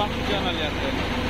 Bahtiyar ameliyatları.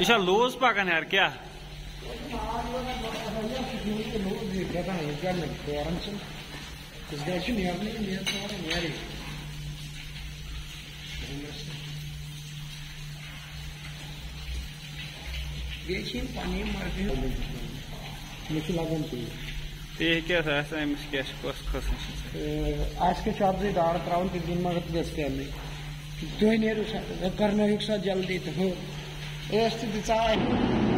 Isha लोज पाकन यार क्या Tehlikeli sayesinde keşke koskasın. Aşkı çabdı dar travın bir gün mağdur gösterdi. Dönüyoruz, karnayuksa jal dedi. erste Design.